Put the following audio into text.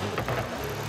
はい。